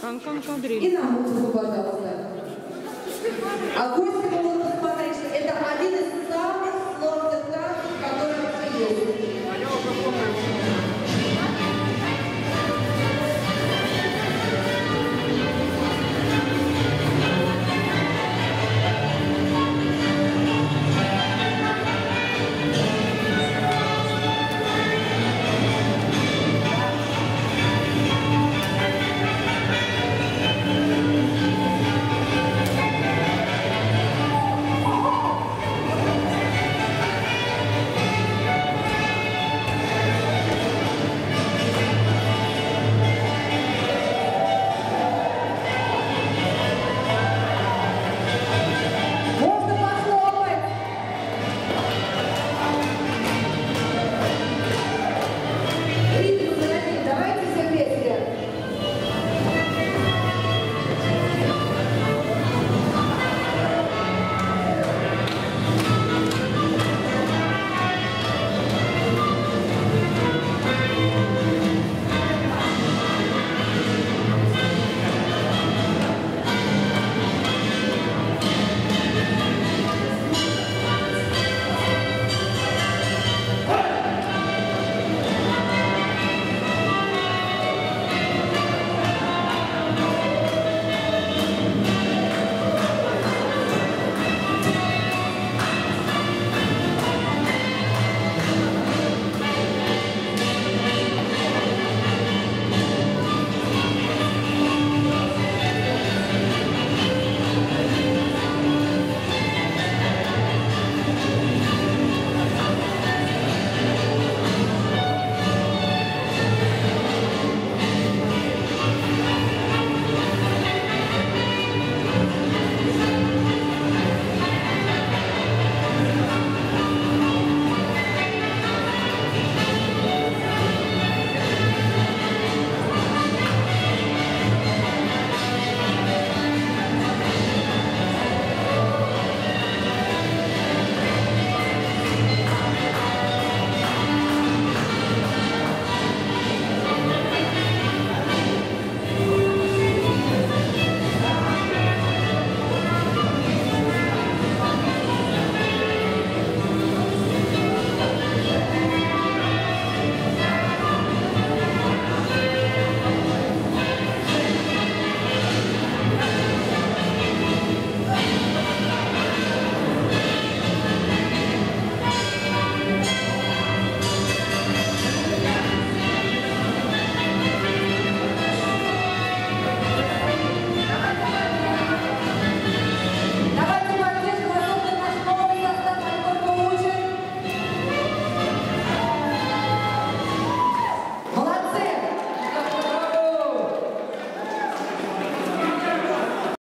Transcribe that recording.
Канкан кадриль. И на музыку, пожалуйста. А гости могут